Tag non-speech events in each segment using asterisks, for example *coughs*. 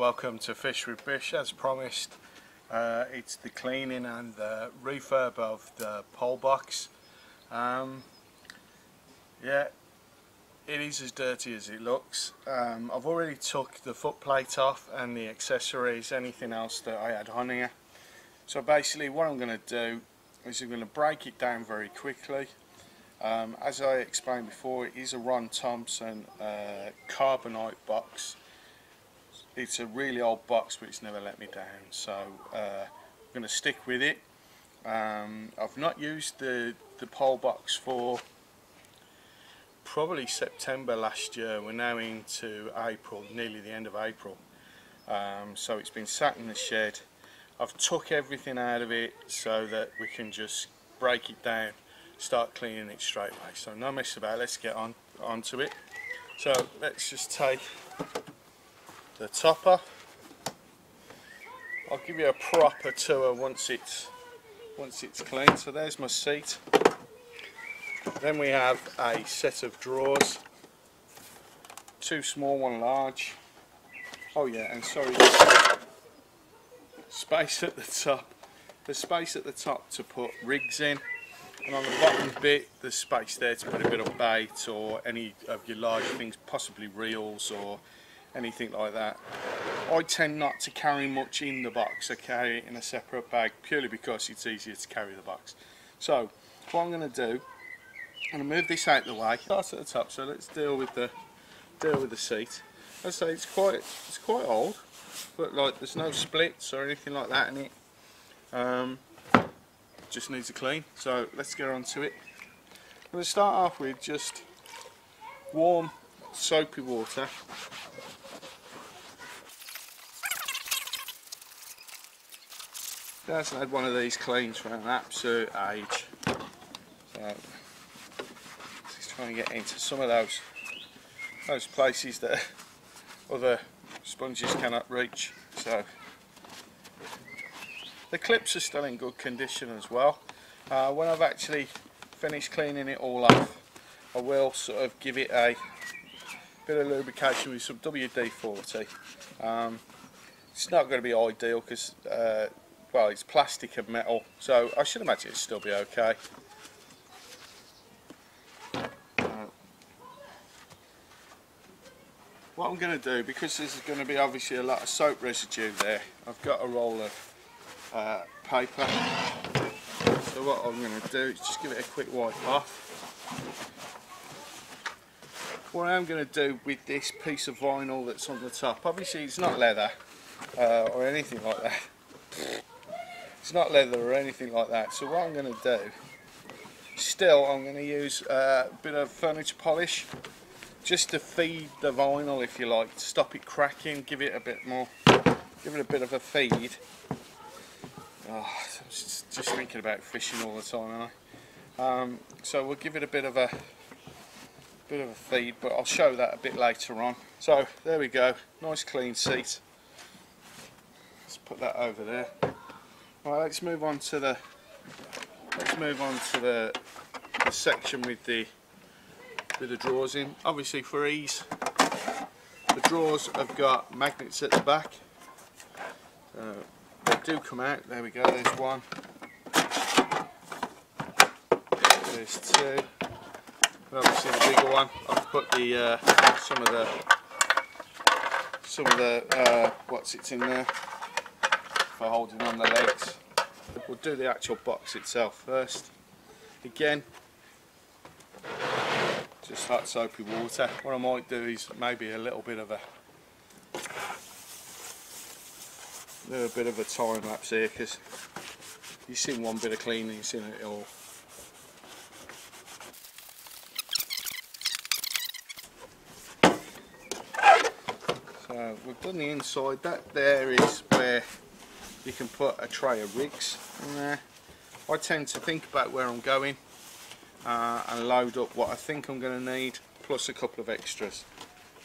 welcome to Fish with Bish as promised. Uh, it's the cleaning and the refurb of the pole box. Um, yeah, it is as dirty as it looks. Um, I've already took the foot plate off and the accessories, anything else that I had on here. So basically what I'm going to do is I'm going to break it down very quickly. Um, as I explained before, it is a Ron Thompson uh, carbonite box it's a really old box but it's never let me down. So uh, I'm going to stick with it. Um, I've not used the the pole box for probably September last year. We're now into April nearly the end of April. Um, so it's been sat in the shed. I've took everything out of it so that we can just break it down start cleaning it straight away. So no mess about let's get on onto it. So let's just take the topper. I'll give you a proper tour once it's once it's clean. So there's my seat. Then we have a set of drawers. Two small, one large. Oh yeah, and sorry, space at the top. The space at the top to put rigs in. And on the bottom bit, there's space there to put a bit of bait or any of your large things, possibly reels or anything like that. I tend not to carry much in the box, I carry it in a separate bag purely because it's easier to carry the box. So what I'm going to do, I'm going to move this out of the way, start at the top, so let's deal with the deal with the seat. I say it's quite it's quite old, but like there's no splits or anything like that in it. Um, just needs a clean, so let's get on to it. I'm going to start off with just warm soapy water hasn't had one of these cleans for an absolute age. So he's trying to get into some of those those places that other sponges cannot reach. So the clips are still in good condition as well. Uh, when I've actually finished cleaning it all off, I will sort of give it a bit of lubrication with some WD-40. Um, it's not going to be ideal because uh, well it's plastic and metal so I should imagine it'll still be okay. What I'm going to do because there's going to be obviously a lot of soap residue there I've got a roll of uh, paper. So what I'm going to do is just give it a quick wipe off. What I'm going to do with this piece of vinyl that's on the top obviously it's not leather uh, or anything like that it's not leather or anything like that. So what I'm going to do, still I'm going to use a bit of furniture polish just to feed the vinyl if you like, stop it cracking, give it a bit more, give it a bit of a feed. Oh, just, just thinking about fishing all the time? Um, so we'll give it a bit of a bit of a feed, but I'll show that a bit later on. So there we go, nice clean seat. Let's put that over there. Right, let's move on to the let's move on to the, the section with the with the drawers in. Obviously for ease, the drawers have got magnets at the back. Uh, they do come out. There we go. There's one. There's two. And obviously the bigger one. I've put the uh, some of the some of the uh, what's in there for holding on the legs. We'll do the actual box itself first. Again, just like soapy water. What I might do is maybe a little bit of a little bit of a time lapse here because you've seen one bit of cleaning, you've seen it all. So we've done the inside, that there is where you can put a tray of rigs there. I tend to think about where I'm going uh, and load up what I think I'm going to need plus a couple of extras.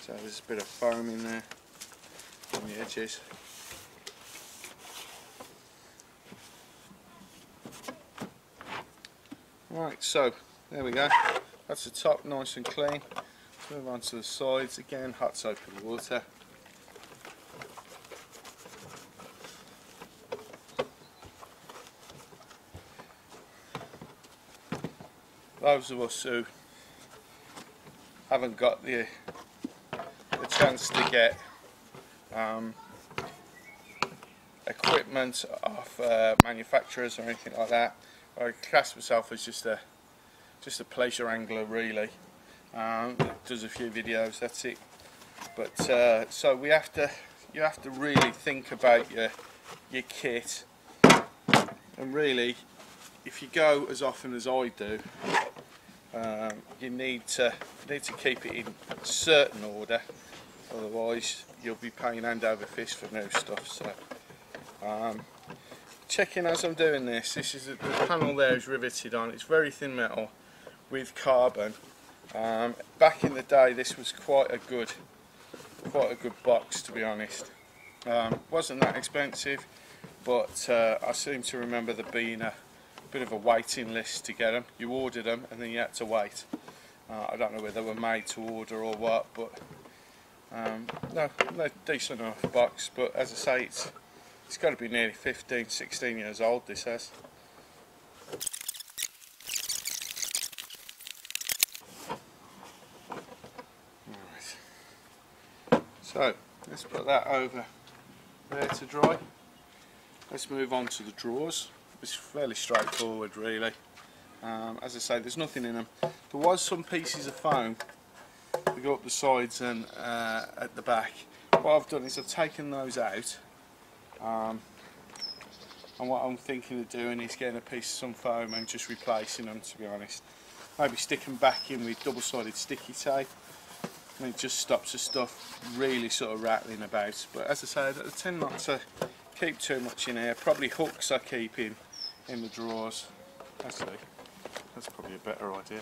So there's a bit of foam in there on the edges. Right, so there we go. That's the top nice and clean. Let's move on to the sides again, hot soap and water. Those of us who haven't got the the chance to get um, equipment of uh, manufacturers or anything like that. I class myself as just a just a pleasure angler really. Um, does a few videos, that's it. But uh, so we have to you have to really think about your your kit and really if you go as often as I do um, you need to need to keep it in certain order otherwise you'll be paying hand over fist for new stuff so um, checking as I'm doing this this is the panel there is riveted on it's very thin metal with carbon. Um, back in the day this was quite a good quite a good box to be honest. Um, wasn't that expensive but uh, I seem to remember the being a bit of a waiting list to get them you ordered them and then you had to wait uh, I don't know whether they were made to order or what but um, no, no decent enough box but as I say it's it's got to be nearly 15 16 years old this has So let's put that over there to dry. Let's move on to the drawers. It's fairly straightforward really. Um, as I say there's nothing in them. There was some pieces of foam to go up the sides and uh, at the back. What I've done is I've taken those out um, and what I'm thinking of doing is getting a piece of some foam and just replacing them to be honest. Maybe stick them back in with double-sided sticky tape and it just stops the stuff really sort of rattling about but as I said I tend not to keep too much in here probably hooks I keep in in the drawers. Actually that's probably a better idea.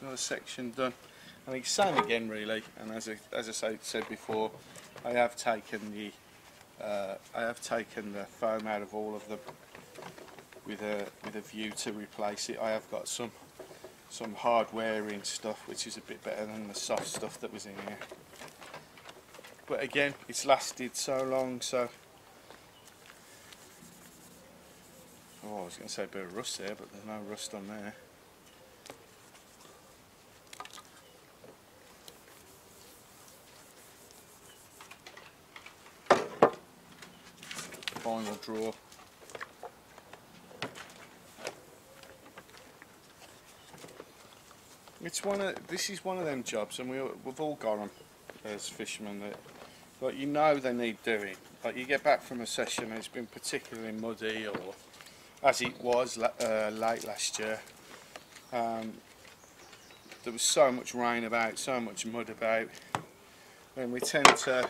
Another section done. And it's same again really and as I, as I say, said before I have taken the uh, I have taken the foam out of all of them with a with a view to replace it. I have got some some hard wearing stuff which is a bit better than the soft stuff that was in here. But again it's lasted so long so oh I was going to say a bit of rust there but there's no rust on there final drawer It's one of this is one of them jobs, and we we've all got them as fishermen that like you know they need doing. Like you get back from a session and it's been particularly muddy, or as it was uh, late last year. Um, there was so much rain about, so much mud about, and we tend to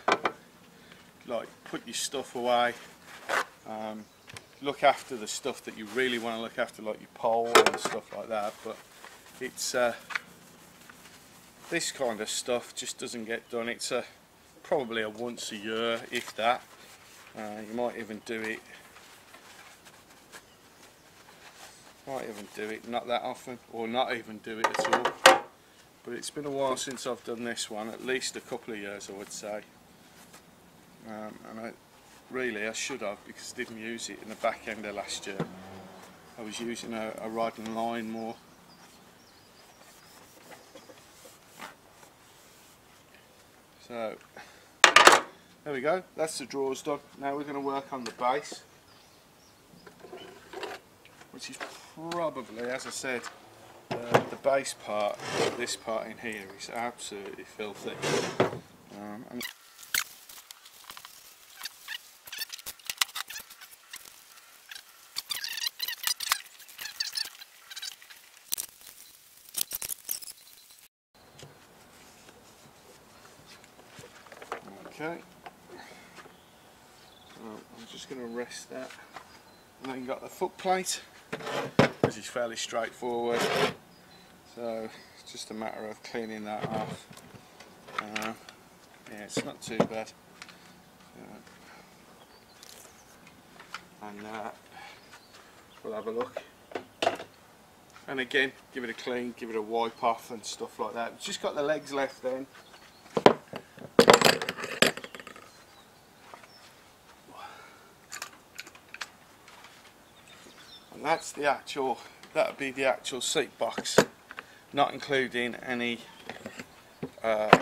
like put your stuff away. Um, look after the stuff that you really want to look after, like your pole and stuff like that. But it's uh, this kind of stuff just doesn't get done it's a probably a once a year if that uh, you might even do it might even do it not that often or not even do it at all. But it's been a while since I've done this one at least a couple of years I would say. Um, and I really I should have because I didn't use it in the back end of last year. I was using a, a line more. So there we go, that's the drawers done. Now we're going to work on the base, which is probably, as I said, uh, the base part, this part in here is absolutely filthy. Um, Okay. So I'm just going to rest that. And then got the foot plate, which is fairly straightforward. So it's just a matter of cleaning that off. Uh, yeah, it's not too bad. Uh, and uh, we'll have a look. And again, give it a clean, give it a wipe off and stuff like that. just got the legs left then. That's the actual that would be the actual seat box, not including any uh,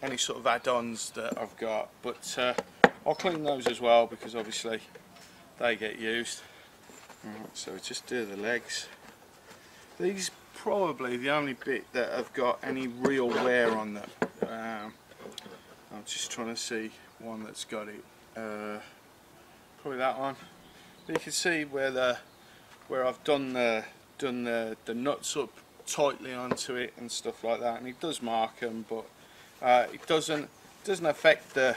any sort of add-ons that I've got. But uh, I'll clean those as well because obviously they get used. Right, so just do the legs. These probably the only bit that have got any real wear on them. Um, I'm just trying to see one that's got it. Uh, probably that one. But you can see where the where I've done the done the, the nuts up tightly onto it and stuff like that, and it does mark them, but uh, it doesn't doesn't affect the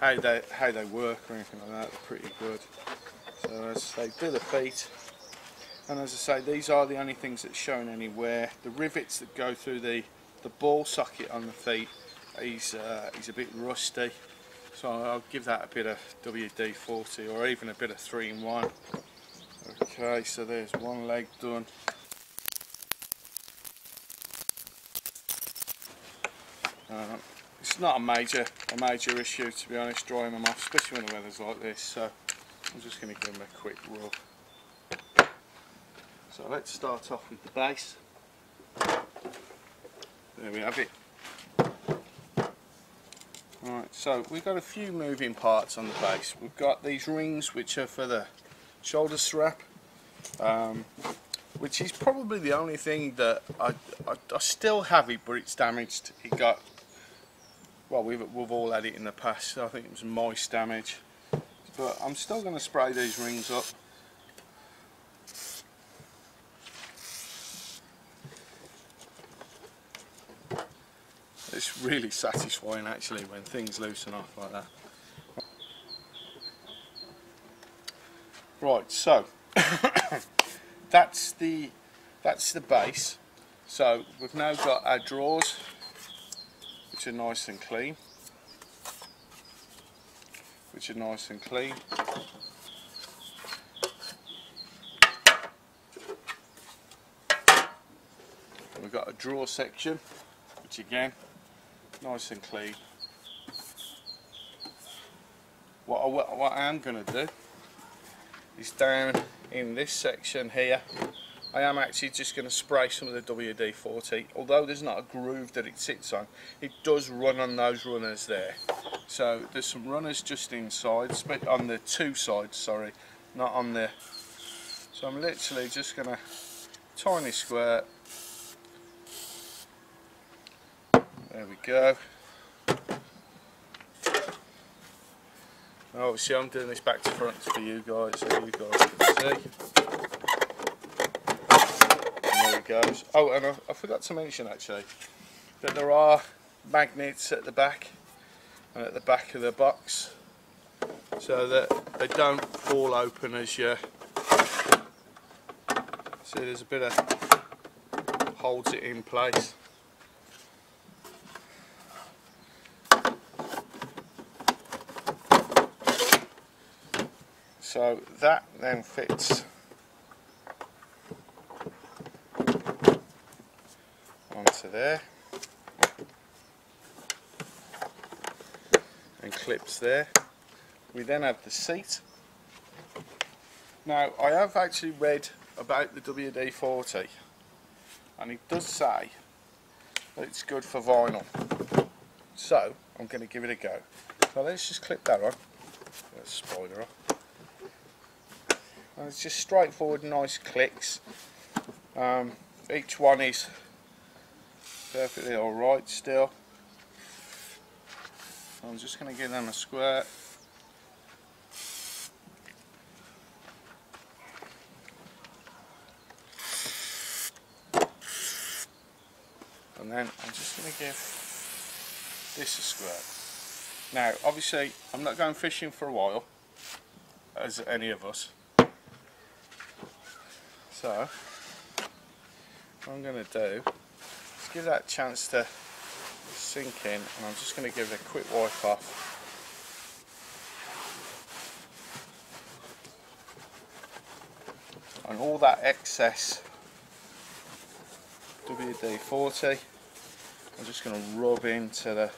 how they how they work or anything like that. They're pretty good. So as I say, do the feet. And as I say, these are the only things that's shown anywhere. The rivets that go through the, the ball socket on the feet, he's, uh, he's a bit rusty. So I'll give that a bit of WD-40 or even a bit of 3-in-1. Okay, so there's one leg done. Uh, it's not a major a major issue to be honest drying them off, especially when the weather's like this. So I'm just going to give them a quick rub. So let's start off with the base. There we have it. Right, so we've got a few moving parts on the base. We've got these rings which are for the shoulder strap, um, which is probably the only thing that I, I, I, still have it, but it's damaged. It got, well, we've, we've all had it in the past. I think it was mice damage, but I'm still going to spray these rings up. It's really satisfying actually when things loosen off like that. Right, so *coughs* that's the that's the base. So we've now got our drawers, which are nice and clean, which are nice and clean. we've got a drawer section, which again nice and clean. What I, what I am going to do is down in this section here I am actually just going to spray some of the WD-40 although there's not a groove that it sits on it does run on those runners there so there's some runners just inside on the two sides sorry not on the so I'm literally just going to tiny squirt There we go. See, I'm doing this back to front for you guys, so you guys can see. And there it goes. Oh, and I, I forgot to mention actually that there are magnets at the back and at the back of the box so that they don't fall open as you see there's a bit of holds it in place So that then fits onto there and clips there. We then have the seat. Now I have actually read about the WD-40 and it does say that it's good for vinyl. So I'm going to give it a go. So let's just clip that on. Let's spoiler off. And it's just straightforward, nice clicks. Um, each one is perfectly alright still. I'm just going to give them a squirt. And then I'm just going to give this a squirt. Now obviously I'm not going fishing for a while as any of us so, what I'm going to do is give that chance to sink in and I'm just going to give it a quick wipe off. And all that excess WD-40 I'm just going to rub into the,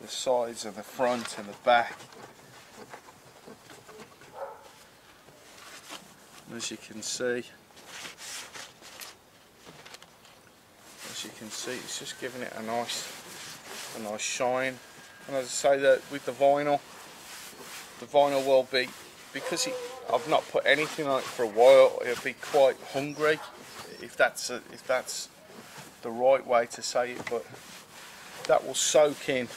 the sides and the front and the back And as you can see, as you can see, it's just giving it a nice, a nice shine. And as I say that with the vinyl, the vinyl will be because it, I've not put anything on it for a while. It'll be quite hungry, if that's a, if that's the right way to say it. But that will soak in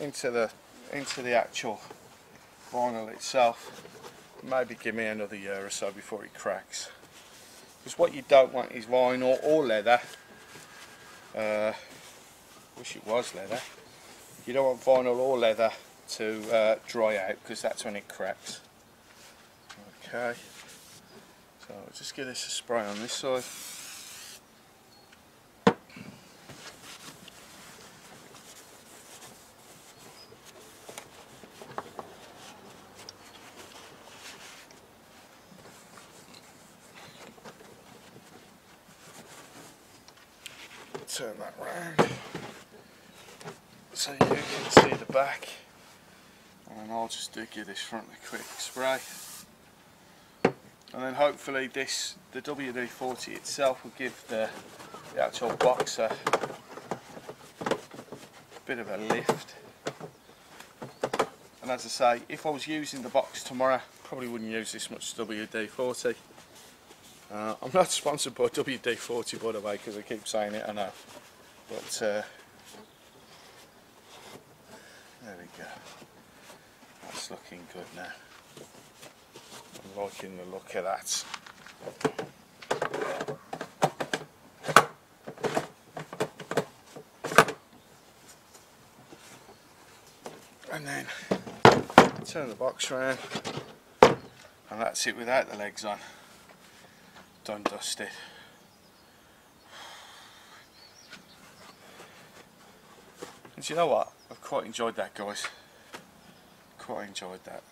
into the into the actual vinyl itself. Maybe give me another year or so before it cracks. Because what you don't want is vinyl or leather. Uh, wish it was leather. You don't want vinyl or leather to uh, dry out because that's when it cracks. Okay, so I'll just give this a spray on this side. Turn that round. So you can see the back and then I'll just do give this front a quick spray. And then hopefully this the WD-40 itself will give the, the actual boxer a bit of a lift. And as I say if I was using the box tomorrow probably wouldn't use this much WD-40 uh, I'm not sponsored by *laughs* WD-40 by the way because I keep saying it I know but uh, there we go. That's looking good now. I'm liking the look of that. And then turn the box around and that's it without the legs on done dusted and you know what? I've quite enjoyed that guys. Quite enjoyed that